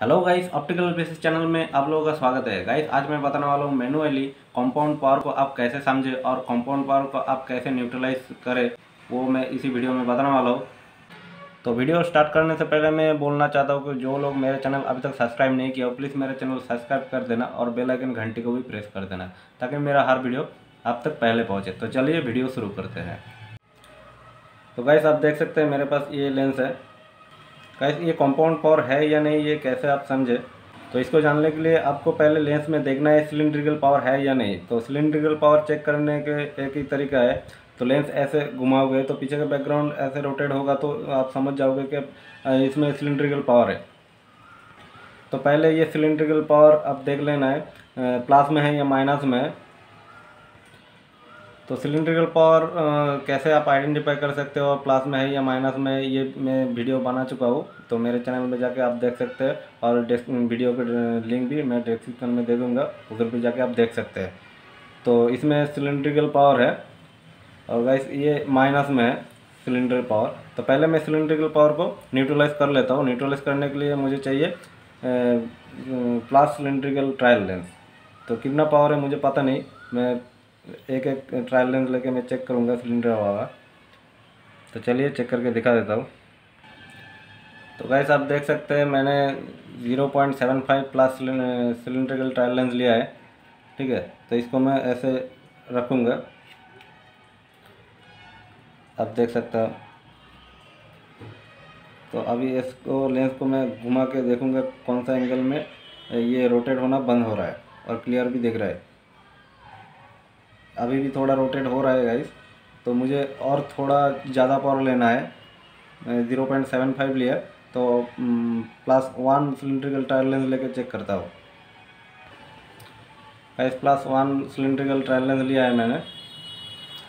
Hello guys, optical basis channel में आप लोगों का स्वागत है। गाइस, आज मैं बताने वाला हूँ मैनुअली कंपाउंड पावर को आप कैसे समझे और कंपाउंड पावर को आप कैसे न्यूट्रलाइज करें, वो मैं इसी वीडियो में बताने वाला हूँ। तो वीडियो स्टार्ट करने से पहले मैं बोलना चाहता हूँ कि जो लोग मेरे चैनल अभी तक सब्सक्राइब नहीं किया प्लीज़ मेरे चैनल सब्सक्राइब कर देना और बेल आइकन घंटी को भी प्रेस कर देना, ताकि मेरा हर वीडियो आप तक पहले पहुँचे। तो चलिए वीडियो शुरू करते हैं। तो गाइस, आप देख सकते हैं मेरे पास ये लेंस है। कैसे ये कंपाउंड पावर है या नहीं, ये कैसे आप समझे? तो इसको जानने के लिए आपको पहले लेंस में देखना है सिलेंड्रिकल पावर है या नहीं। तो सिलेंड्रिकल पावर चेक करने के एक ही तरीका है। तो लेंस ऐसे घुमाओगे तो पीछे का बैकग्राउंड ऐसे रोटेट होगा तो आप समझ जाओगे कि इसमें सिलेंड्रिकल पावर है। तो पहले ये सिलेंड्रिकल पावर आप देख लेना है प्लस में है या माइनस में है। तो सिलेंड्रिकल पावर कैसे आप आइडेंटिफाई कर सकते हो? प्लस में है या माइनस में ये मैं वीडियो बना चुका हूँ। तो मेरे चैनल में जाके आप देख सकते हैं। और वीडियो के लिंक भी मैं डिस्क्रिप्शन में दे दूँगा। उधर भी जाके आप देख सकते हैं। तो इसमें सिलेंड्रिकल पावर है। और गाइस ये माइनस में है सिलेंडर पावर तो पहले मैं सिलेंड्रिकल पावर को न्यूट्रलाइज कर लेता हूँ। न्यूट्रलाइज करने के लिए मुझे चाहिए प्लस सिलेंड्रिकल ट्रायल लेंस तो कितना पावर है मुझे पता नहीं। मैं एक एक ट्रायल लेंस लेके मैं चेक करूँगा सिलेंडर वाला तो चलिए चेक करके दिखा देता हूँ। तो गैस आप देख सकते हैं, मैंने 0.75 प्लस सिलेंड्रिकल ट्रायल लेंस लिया है। ठीक है? तो इसको मैं ऐसे रखूँगा। आप देख सकते हो। तो अभी इसको लेंस को मैं घुमा के देखूँगा कौन सा एंगल में ये रोटेट होना बंद हो रहा है और क्लियर भी दिख रहा है। अभी भी थोड़ा रोटेट हो रहा है गाइस तो मुझे और थोड़ा ज़्यादा पावर लेना है। ज़ीरो पॉइंट सेवन फाइव लिया तो plus one cylindrical trial lens लेकर चेक करता हूँ। Guys plus one cylindrical trial lens लिया है मैंने।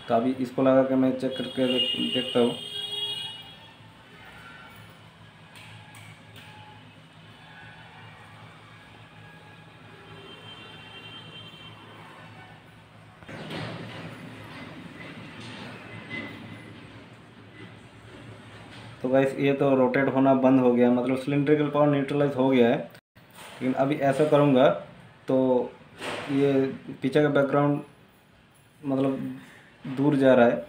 तो अभी इसको लगा के मैं चेक करके देखता हूँ। तो गाइस ये तो रोटेट होना बंद हो गया मतलब सिलेंड्रिकल पावर न्यूट्रलाइज हो गया है। लेकिन अभी ऐसा करूँगा तो ये पीछे का बैकग्राउंड मतलब दूर जा रहा है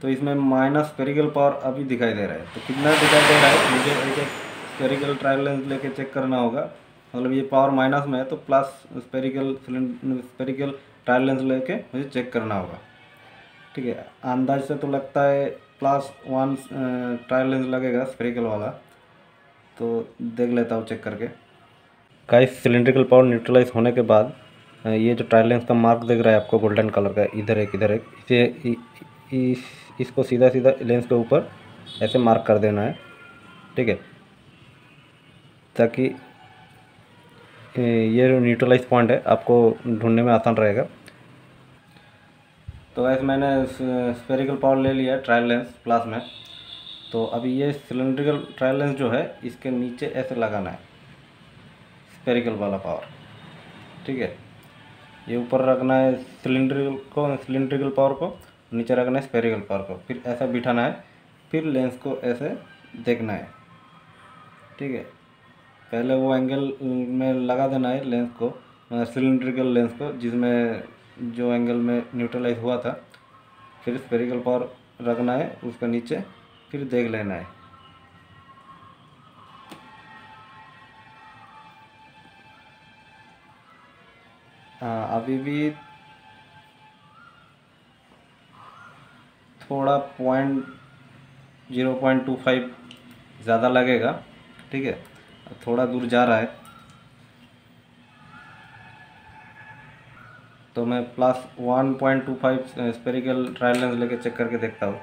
तो इसमें माइनस स्पेरिकल पावर अभी दिखाई दे रहा है। तो कितना दिखाई दे रहा है, मुझे एक एक स्पेरिकल ट्रायल लेंस लेके चेक करना होगा। मतलब ये पावर माइनस में है तो plus spherical spherical trial lens लेके मुझे चेक करना होगा। ठीक है, अंदाज से तो लगता है प्लस वन ट्रायल लेंस लगेगा स्पेरिकल वाला। तो देख लेता हूँ चेक करके। गाइस सिलेंड्रिकल पावर न्यूट्रलाइज होने के बाद ये जो ट्रायल लेंस का मार्क दिख रहा है आपको गोल्डन कलर का इधर एक इधर एक इसे इस, इसको सीधा सीधा लेंस के ऊपर ऐसे मार्क कर देना है। ठीक है? ताकि ये जो न्यूट्रलाइज पॉइंट है आपको ढूँढने में आसान रहेगा। तो वैसे मैंने स्पेरिकल पावर ले लिया ट्रायल लेंस प्लास में। तो अभी ये सिलेंड्रिकल ट्रायल लेंस जो है, इसके नीचे ऐसे लगाना है। स्पेरिकल वाला पावर ठीक है? ये ऊपर रखना है सिलेंड्रिकल को सिलेंड्रिकल पावर को, नीचे रखना है स्पेरिकल पावर को। फिर ऐसा बिठाना है, फिर लेंस को ऐसे देखना है। ठीक है? पहले वो एंगल में लगा देना है लेंस को सिलेंड्रिकल लेंस को, जिसमें जो एंगल में न्यूट्रलाइज हुआ था, फिर स्पेरिकल पावर रखना है, उसका नीचे, फिर देख लेना है। हाँ अभी भी थोड़ा point zero point two five ज़्यादा लगेगा, ठीक है? थोड़ा दूर जा रहा है। तो मैं plus one point two five spherical trial lens लेके चेक करके देखता हूँ।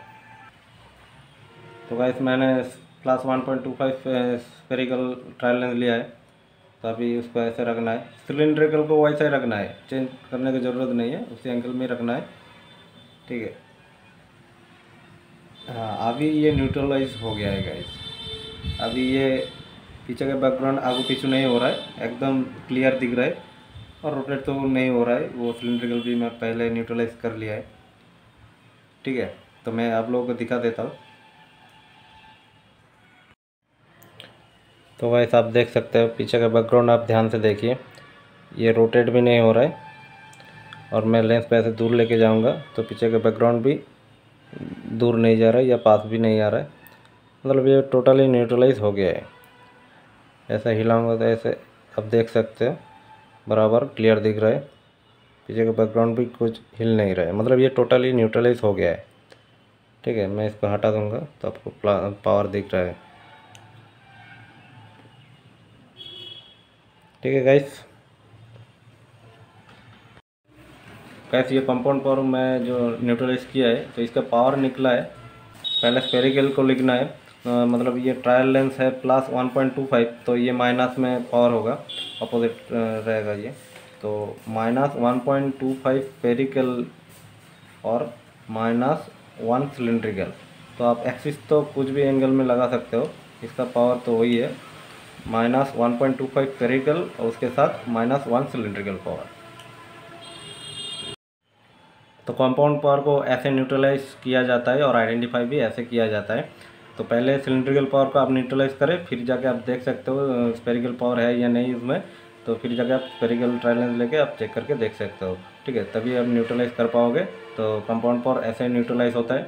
तो गाइस मैंने plus one point two five spherical trial lens लिया है। तो अभी उसको ऐसे रखना है। सिलेंड्रिकल को वैसे ही रखना है। चेंज करने की ज़रूरत नहीं है। उसी एंगल में रखना है। ठीक है। हाँ अभी ये न्यूट्रलाइज हो गया है गाइस अभी ये पीछे का बैकग्राउंड आगू पीछू नहीं हो रहा है। एकदम क्लियर दिख रहा है। और रोटेट तो नहीं हो रहा है, वो सिलेंड्रिकल भी मैं पहले न्यूट्रलाइज कर लिया है। ठीक है तो मैं आप लोगों को दिखा देता हूँ। तो वैसे आप देख सकते हो, पीछे का बैकग्राउंड आप ध्यान से देखिए। ये रोटेट भी नहीं हो रहा है और मैं लेंस पे ऐसे दूर लेके जाऊँगा तो पीछे का बैकग्राउंड भी दूर नहीं जा रहा है या पास भी नहीं आ रहा है। मतलब ये टोटली न्यूट्रलाइज हो गया है। ऐसा हिलाऊँगा तो ऐसे आप देख सकते हो। बराबर क्लियर दिख रहा है। पीछे का बैकग्राउंड भी कुछ हिल नहीं रहा है। मतलब ये टोटली न्यूट्रलाइज हो गया है। ठीक है, मैं इसको हटा दूँगा तो आपको पावर दिख रहा है। ठीक है गाइस कैसे ये कंपाउंड पावर मैं जो न्यूट्रलाइज किया है तो इसका पावर निकला है। पहले स्पेरिकल को लिखना है। मतलब ये ट्रायल लेंस है प्लस 1.25 तो ये माइनस में पावर होगा अपोजिट रहेगा ये। तो माइनस 1.25 पेरिकल और माइनस वन सिलेंड्रिकल तो आप एक्सिस तो कुछ भी एंगल में लगा सकते हो, इसका पावर तो वही है। Minus one point two five spherical और उसके साथ माइनस वन सिलेंड्रिकल पावर तो कंपाउंड पावर को ऐसे न्यूट्रलाइज किया जाता है और आइडेंटिफाई भी ऐसे किया जाता है। तो पहले सिलेंड्रिकल पावर को आप न्यूट्रलाइज करें, फिर जाके आप देख सकते हो स्पेरिकल पावर है या नहीं उसमें तो फिर जाके आप स्पेरिकल ट्रायलेंस लेके आप चेक करके देख सकते हो। ठीक है, तभी आप न्यूट्रलाइज कर पाओगे। तो कंपाउंड पावर ऐसे न्यूट्रलाइज होता है।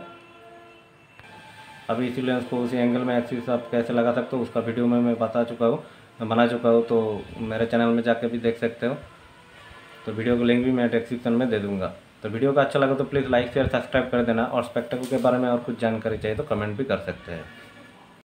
अभी इसी लेंस को उसी एंगल में एक्सिस आप कैसे लगा सकते हो, उसका वीडियो में मैं बता चुका हूँ, बना चुका हूँ तो मेरे चैनल में जाके भी देख सकते हो। तो वीडियो का लिंक भी मैं डिस्क्रिप्शन में दे दूँगा। तो वीडियो का अच्छा लगा तो प्लीज़ लाइक, शेयर, सब्सक्राइब कर देना और स्पेक्टेकल के बारे में और कुछ जानकारी चाहिए तो कमेंट भी कर सकते हैं।